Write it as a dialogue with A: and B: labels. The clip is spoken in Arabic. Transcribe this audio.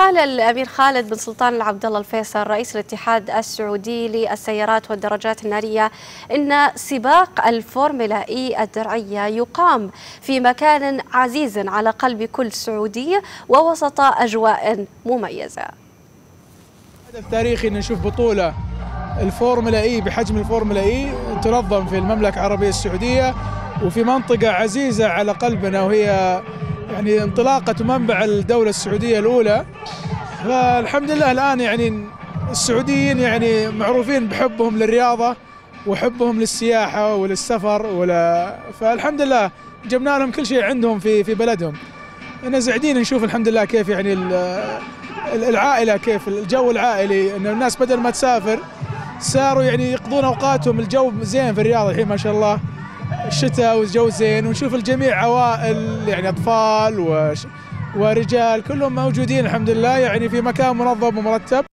A: قال الأمير خالد بن سلطان العبد الله الفيصل رئيس الاتحاد السعودي للسيارات والدراجات الناريه إن سباق الفورمولا إي الدرعية يقام في مكان عزيز على قلب كل سعودي ووسط أجواء مميزة.
B: حدث تاريخي إن نشوف بطولة الفورمولا إي بحجم الفورمولا إي تنظم في المملكة العربية السعودية وفي منطقة عزيزة على قلبنا وهي يعني انطلاقة ومنبع الدولة السعودية الأولى. فالحمد لله الآن يعني السعوديين يعني معروفين بحبهم للرياضة وحبهم للسياحة وللسفر ولا فالحمد لله جبنا لهم كل شيء عندهم في في بلدهم. إحنا سعيدين نشوف الحمد لله كيف يعني العائلة كيف الجو العائلي إن الناس بدل ما تسافر صاروا يعني يقضون أوقاتهم الجو زين في الرياض الحين ما شاء الله. الشتاء والجو زين ونشوف الجميع عوائل يعني أطفال ورجال كلهم موجودين الحمد لله يعني في مكان منظم ومرتب.